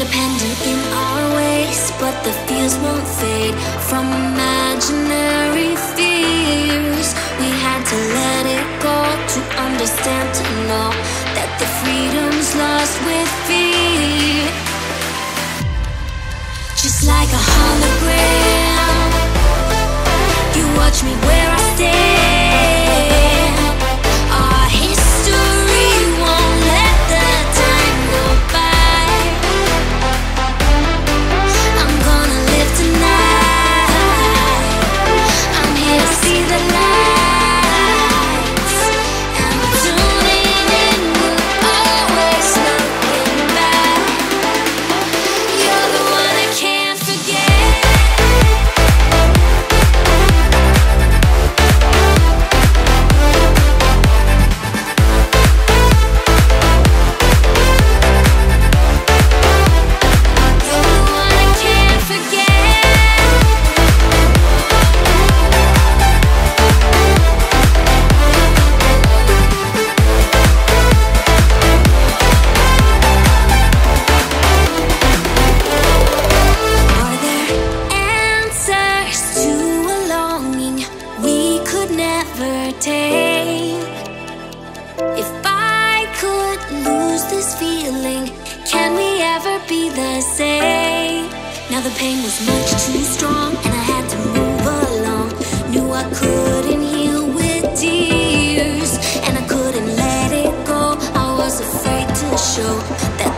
Independent in our ways, but the fears won't fade from imaginary fears. We had to let it go to understand, to know that the freedom's lost with fear. Just like a hologram, you watch me where I I? If I could lose this feeling, can we ever be the same? Now the pain was much too strong, and I had to move along. Knew I couldn't heal with tears, and I couldn't let it go. I was afraid to show that.